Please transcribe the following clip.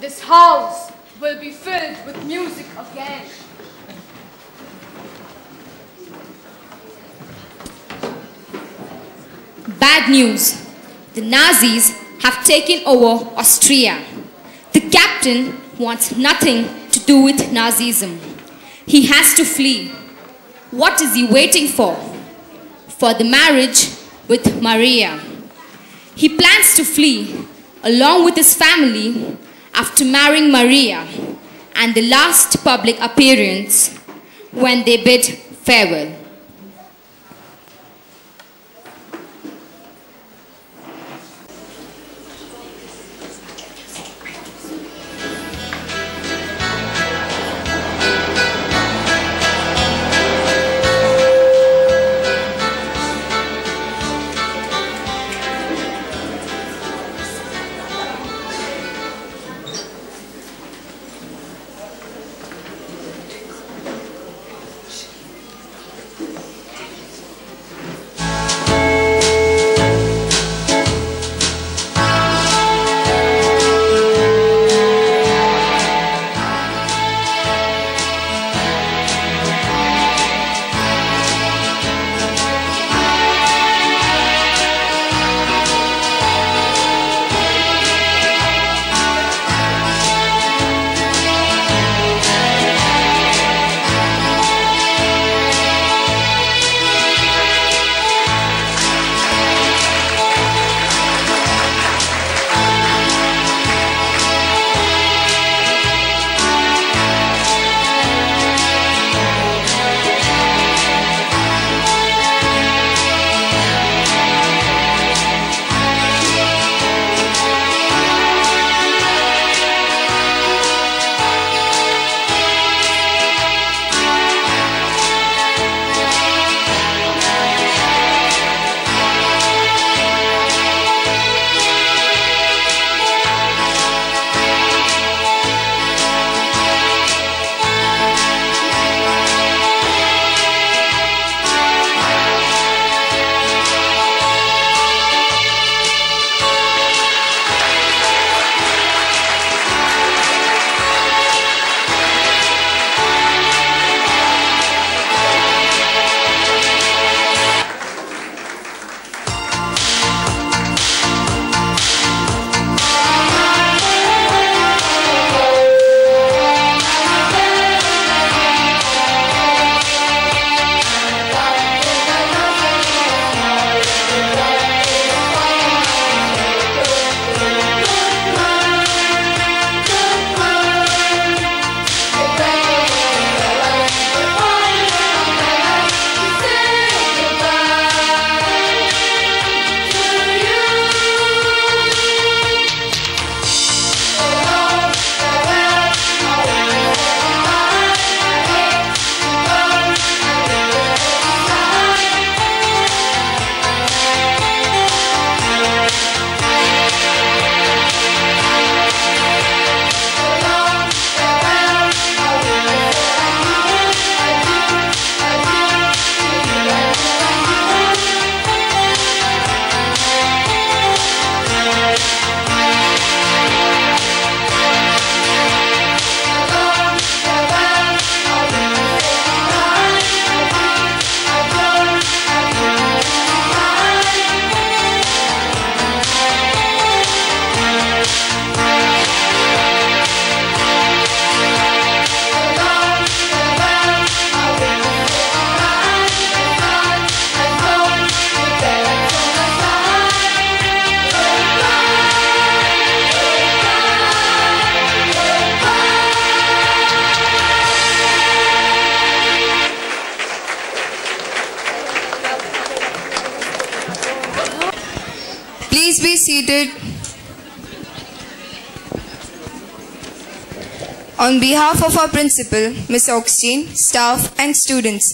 this house will be filled with music again. Bad news. The Nazis have taken over Austria. The captain wants nothing to do with Nazism. He has to flee. What is he waiting for? For the marriage with Maria. He plans to flee along with his family after marrying Maria and the last public appearance when they bid farewell. Seated. On behalf of our principal, Ms. Augustine, staff and students,